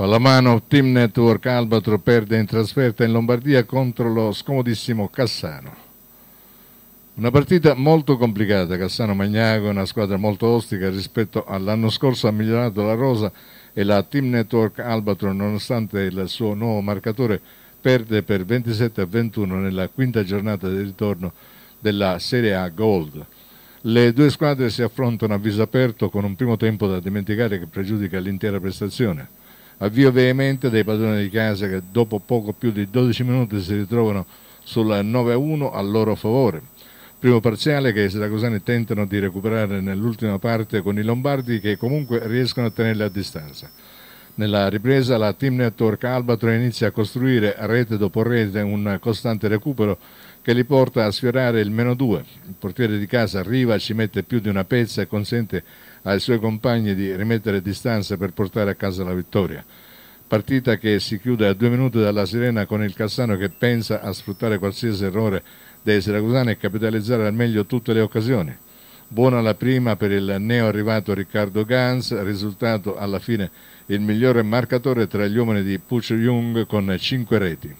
Pallamano Team Network Albatro perde in trasferta in Lombardia contro lo scomodissimo Cassano. Una partita molto complicata, Cassano Magnago è una squadra molto ostica rispetto all'anno scorso ha migliorato la rosa e la Team Network Albatro nonostante il suo nuovo marcatore perde per 27 a 21 nella quinta giornata di ritorno della Serie A Gold. Le due squadre si affrontano a viso aperto con un primo tempo da dimenticare che pregiudica l'intera prestazione. Avvio veemente dei padroni di casa che dopo poco più di 12 minuti si ritrovano sul 9-1 a loro favore. Primo parziale che i siracusani tentano di recuperare nell'ultima parte con i lombardi che comunque riescono a tenerli a distanza. Nella ripresa la Team Network Albatro inizia a costruire rete dopo rete un costante recupero che li porta a sfiorare il meno 2. Il portiere di casa arriva, ci mette più di una pezza e consente ai suoi compagni di rimettere distanza per portare a casa la vittoria. Partita che si chiude a due minuti dalla Sirena con il Cassano che pensa a sfruttare qualsiasi errore dei siracusani e capitalizzare al meglio tutte le occasioni. Buona la prima per il neo arrivato Riccardo Gans, risultato alla fine il migliore marcatore tra gli uomini di Puccio Jung con cinque reti.